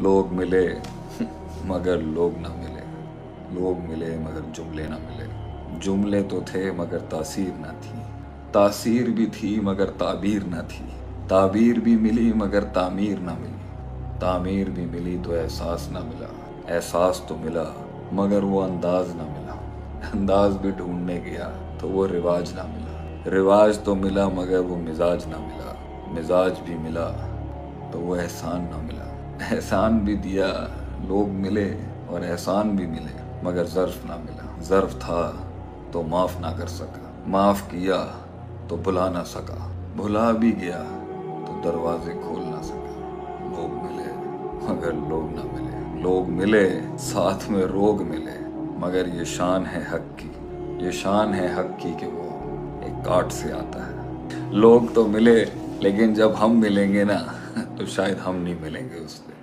लोग मिले, मगर लोग ना मिले। लोग मिले, मगर जुमले ना मिले। जुमले तो थे, मगर तासीर ना थी। तासीर भी थी, मगर ताबीर ना थी। ताबीर भी मिली, मगर तामीर ना मिली। तामीर भी मिली तो एहसास ना मिला। एहसास तो मिला, मगर वो अंदाज ना मिला। अंदाज भी ढूँढने गया तो वो रिवाज ना मिला। रिवाज तो मिला, मगर वो मिजाज ना मिला। मिजाज भी मिला तो वो एहसान ना मिला। एहसान भी दिया, लोग मिले और एहसान भी मिले, मगर ज़र्फ ना मिला। ज़र्फ था तो माफ़ ना कर सका। माफ़ किया तो भुला ना सका। भुला भी गया तो दरवाजे खोल ना सका। लोग मिले, मगर लोग ना मिले। लोग मिले, साथ में रोग मिले, मगर ये शान है हक की। ये शान है हक की कि वो एक काट से आता है। लोग तो मिले, लेकिन जब हम मिलेंगे ना तो शायद हम नहीं मिलेंगे उससे।